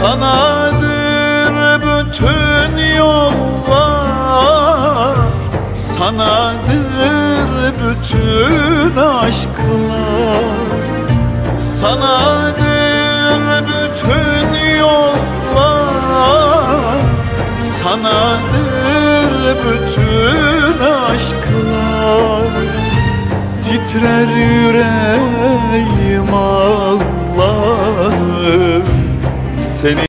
Sanadır bütün yollar Sanadır bütün aşklar. Sanadır bütün yollar Sanadır bütün aşklar. Titrer yüreğim seni.